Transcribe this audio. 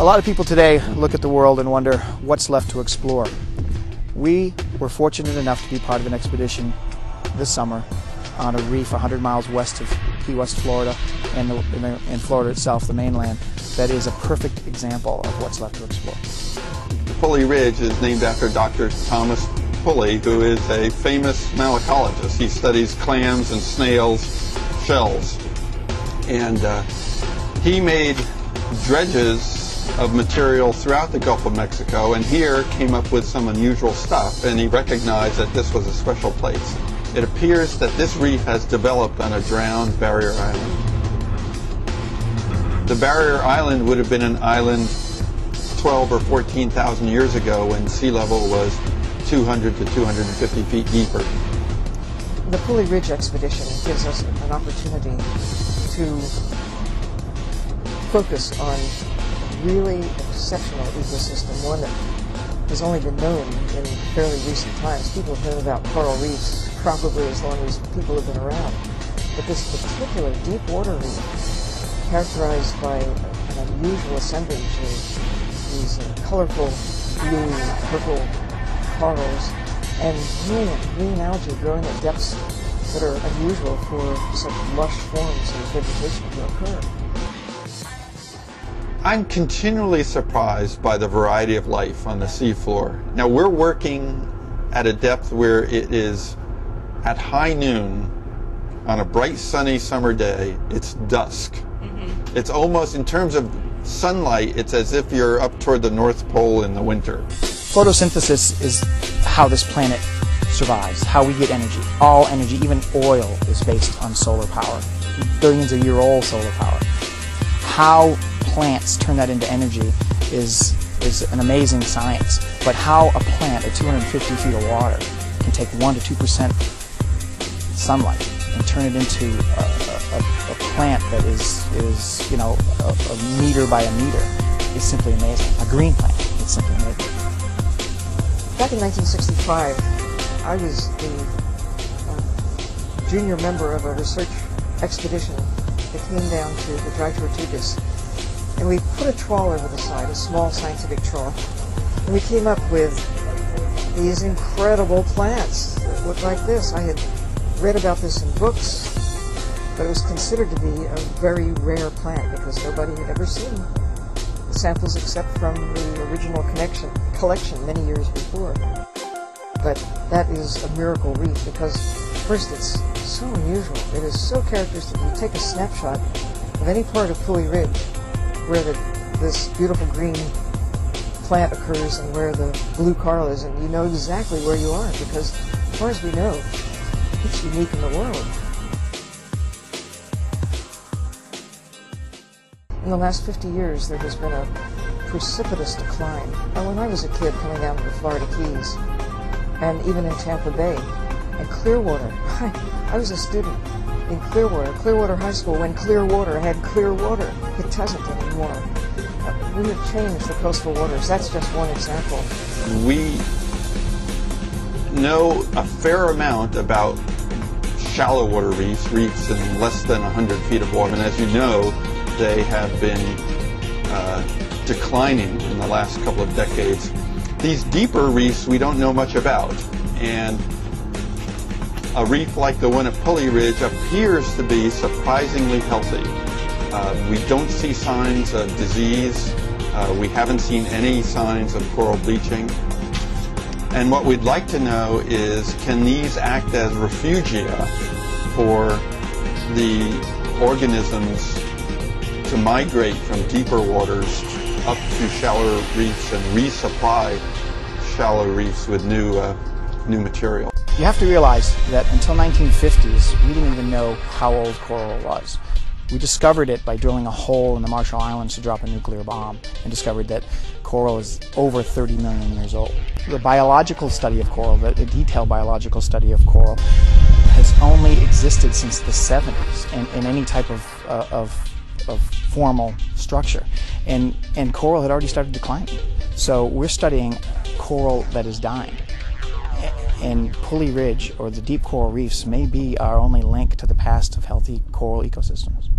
A lot of people today look at the world and wonder what's left to explore. We were fortunate enough to be part of an expedition this summer on a reef 100 miles west of Key West, Florida, and in Florida itself, the mainland, that is a perfect example of what's left to explore. Pulley Ridge is named after Dr. Thomas Pulley, who is a famous malacologist. He studies clams and snails, shells, and uh, he made dredges of material throughout the Gulf of Mexico, and here came up with some unusual stuff, and he recognized that this was a special place. It appears that this reef has developed on a drowned barrier island. The barrier island would have been an island 12 or 14,000 years ago when sea level was 200 to 250 feet deeper. The Pulley Ridge expedition gives us an opportunity to focus on really exceptional ecosystem, one that has only been known in fairly recent times. People have known about coral reefs probably as long as people have been around. But this particular deep water reef, characterized by an unusual assemblage of these uh, colorful blue, purple corals, and green, green algae growing at depths that are unusual for such lush forms of vegetation to occur. I'm continually surprised by the variety of life on the seafloor. Now we're working at a depth where it is at high noon on a bright sunny summer day, it's dusk. Mm-hmm. It's almost, in terms of sunlight, it's as if you're up toward the North Pole in the winter. Photosynthesis is how this planet survives, how we get energy. All energy, even oil, is based on solar power, billions of year old solar power. How plants turn that into energy is, is an amazing science. But how a plant at 250 feet of water can take 1 to 2% sunlight and turn it into a, a, a plant that is, is you know, a, a, meter by a meter is simply amazing. A green plant, is simply amazing. Back in 1965, I was the uh, junior member of a research expedition that came down to the Dry Tortugas and we put a trawl over the side, a small scientific trawl, and we came up with these incredible plants that look like this. I had read about this in books, but it was considered to be a very rare plant because nobody had ever seen samples except from the original connection, collection many years before. But that is a miracle reef because first it's so unusual. It is so characteristic. You take a snapshot of any part of Pulley Ridge where the, this beautiful green plant occurs and where the blue coral is, and you know exactly where you are because, as far as we know, it's unique in the world. In the last 50 years, there has been a precipitous decline. And when I was a kid coming down to the Florida Keys, and even in Tampa Bay, and Clearwater, I, I was a student in Clearwater, Clearwater High School, when Clearwater had clear water. It doesn't anymore. Uh, we have changed the coastal waters. That's just one example. We know a fair amount about shallow water reefs, reefs in less than 100 feet of water. And as you know, they have been uh, declining in the last couple of decades. These deeper reefs we don't know much about. And a reef like the one at Pulley Ridge appears to be surprisingly healthy. Uh, we don't see signs of disease. Uh, we haven't seen any signs of coral bleaching. And what we'd like to know is can these act as refugia for the organisms to migrate from deeper waters up to shallower reefs and resupply shallow reefs with new, uh, new material. You have to realize that until 1950s, we didn't even know how old coral was. We discovered it by drilling a hole in the Marshall Islands to drop a nuclear bomb and discovered that coral is over 30 million years old. The biological study of coral, the, the detailed biological study of coral, has only existed since the 70s in, in any type of, uh, of, of formal structure. And, and coral had already started declining. So we're studying coral that is dying and Pulley Ridge or the deep coral reefs may be our only link to the past of healthy coral ecosystems.